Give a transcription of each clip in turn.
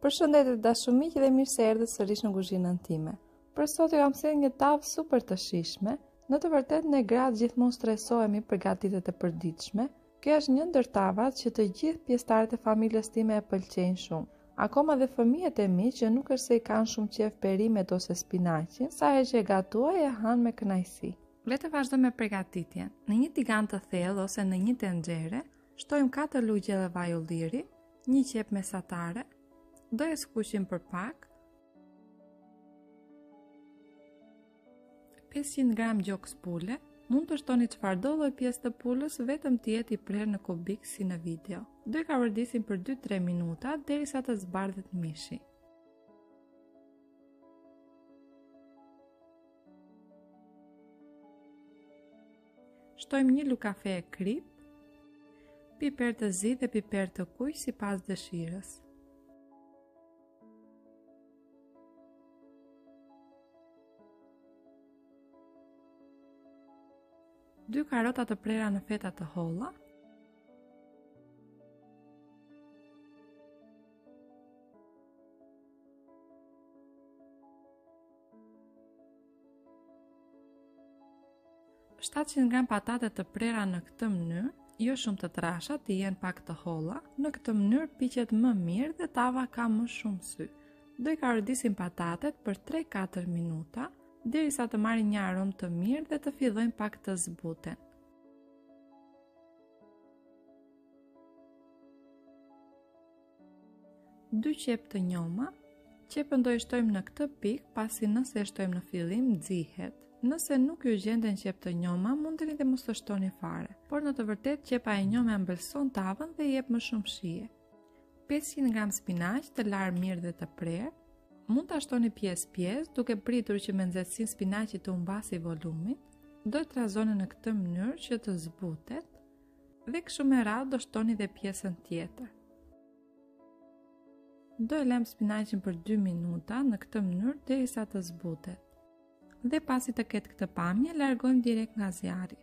Përshëndetje të dashur miq dhe mirë se erdhët sërish në guzhinën time. Për sot ju kam sjellë një tavë super të shijshme, Në të vërtetë, ne gratë gjithmonë stresohemi për gatimet e përditshme. Kjo është një ndër tavat që të gjithë pjesëtarët e familjes time e pëlqejnë shumë. Akoma dhe fëmijët e mi që nuk është se i kanë shumë qejf perimet ose spinaqin, sa herë që e gatuaj e hanë me kënaqësi. Le të vazhdojmë me përgatitjen. Në një tigan të thellë ose në një tenxhere, shtojmë 4 lugë gjelle vaj ulliri, Një qepë mesatare, do e skuqim për pak. 500 gram gjoks pule, mund të shtoni çfarëdo lloj pjese të pulës vetëm të jetë i prerë në kubikë si në video. Do e kavërdisim për 2-3 minuta derisa të zbardhet mishi. Shtojmë një lugë kafeje kripë, piper të zi dhe piper të kuq sipas dëshirës. Dy karota të prera në feta të holla, 700 gram patate të prera në këtë mënyrë, jo shumë të trasha, të jenë pak të holla, në këtë mënyrë piqet më mirë dhe tava ka më shumë sy. Do i kaurdisim patatet për 3-4 minuta, derisa të marrin një aromë të mirë dhe të fillojnë pak të zbuten. Dy qepë të njoma, qepën do i shtojmë në këtë pikë, pasi nëse e shtojmë në fillim, nxihet. Nëse nuk ju gjenden qepë të njoma, mundeni dhe mos të shtoni fare, por në të vërtetë qepa e njomë ëmbëlson tavën dhe jep më shumë shije. 500 gram spinaq të larë mirë dhe të prerë, mund ta shtoni pjesë pjesë duke pritur që me nxehtësinë spinaqi të humbasi volumin, do e trazoni në këtë mënyrë që të zbutet, Dhe kështu me radhë do shtoni dhe pjesën tjetër. Do e lëmë spinaqin për 2 minuta në këtë mënyrë derisa të zbutet. Dhe pasi të ketë këtë pamje, largojmë direkt nga zjarri.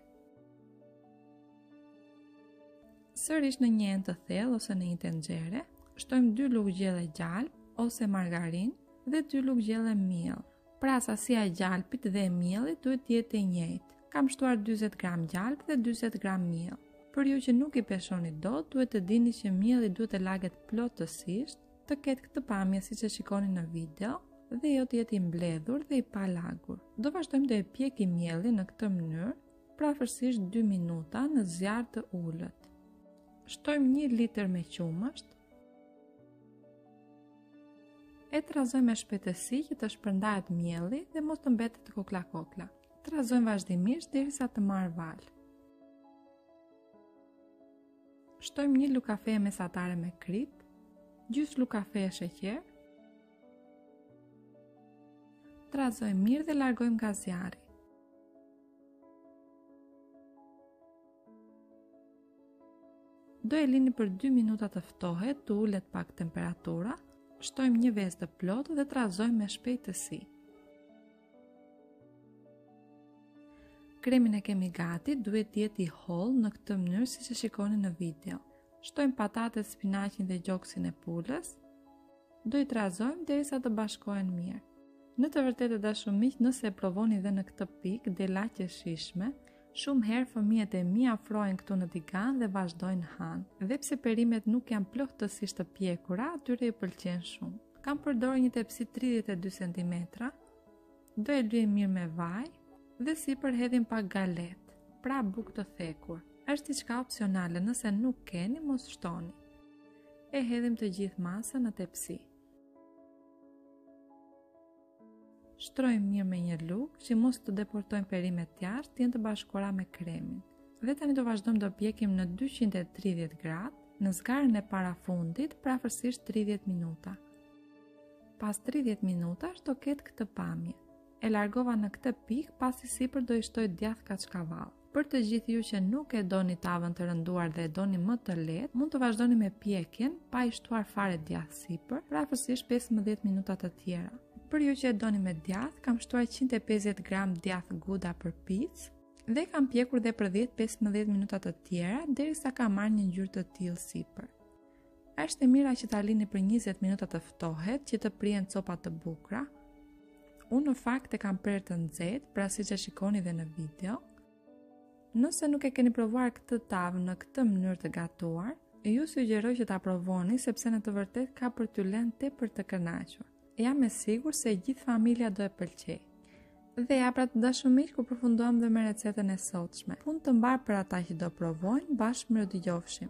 Sërish në një enë të thellë ose në një tenxhere, shtojmë 2 lugë gjelle gjalpë ose margarinë dhe 2 lugë gjelle miell. Pra sasia e gjalpit dhe e miellit duhet të jetë e njëjtë. Kam shtuar 40 gram gjalpë dhe 40 gram miell. Për ju që nuk i peshoni dot, duhet të dini që mielli duhet të laget plotësisht, të ketë këtë pamje siç e shikoni në video, dhe jo të jetë i mbledhur dhe i palagur. Do vazhdojmë do e pjekim miellin në këtë mënyrë, prafërsisht 2 minuta në zjarr të ulët. Shtojmë 1 litër me qumësht, e trazojmë me shpejtësi që të shpërndahet mielli dhe mos të mbetet kokla-kokla. Trazojmë vazhdimisht derisa të marrë valë. Shtojmë një lugë kafe mesatare me kripë, gjysmë lugë kafeje sheqer. Trazojmë mirë dhe largojmë nga zjarri. Do e lini për 2 minuta të ftohet, të ulet pak temperatura, shtojmë një vezë të plotë dhe trazojmë me shpejtësi. Kremin e kemi gati, duhet të jetë i hollë në këtë mënyrë siç e shikoni në video. Shtojmë patatet, spinaqin dhe gjoksin e pulës. Do i trazojmë derisa të bashkohen mirë. Në të vërtetë të dashur miq, nëse e provoni dhe në këtë pikë, del aq e shijshme, Shumë herë fëmijët e mi afrohen këtu në tigan dhe vazhdojnë hanë. Dhe pse perimet nuk janë plotësisht të pjekura, atyre i pëlqejnë shumë. Kam përdorur një tepsi 32 cm. Do e lyejmë mirë me vaj dhe sipër hedhim pak galetë, pra bukë të thekur. Është diçka opsionale, nëse nuk keni, mos shtoni. E hedhim të gjithë masën në tepsi. Shtrojmë mirë me një lugë që mos të depërtojnë perimet jashtë të jenë të bashkuara me kremin. Dhe tani do vazhdojmë do pjekim në 230 gradë në zgarën e parafundit prafërsisht 30 minuta. Pas 30 minutash do ketë këtë pamje. E largova në këtë pikë pasi sipër do i shtoj djathë kaçkavall. Për të gjithë ju që nuk e doni tavën të rënduar dhe e doni më të lehtë, mund të vazhdoni me pjekjen pa i shtuar fare djathë sipër, përafërsisht 15 minuta të tjera. Për ju që e doni me djathë, kam shtuar 150 gram djathë guda për picë, dhe e kam pjekur dhe për 10-15 minuta të tjera, derisa ka marrë një ngjyrë të tillë sipër. Është e mira që ta lini për 20 minuta të ftohet që të priten copa të bukura. Unë në fakt e kam prerë të nxehtë, pra siç e shikoni dhe në video. Nëse nuk e keni provuar këtë tavë në këtë mënyrë të gatuar, ju sugjeroj që ta provoni sepse në të vërtetë ka për t'ju lënë tepër të kënaqur. Jam e sigurt se gjithë familja do e pëlqejë. Dhe ja pra të dashur miq ku përfunduam dhe me recetën e sotshme. Punë të mbarë për ata që do provojnë, bashkë mirudëgjofshim.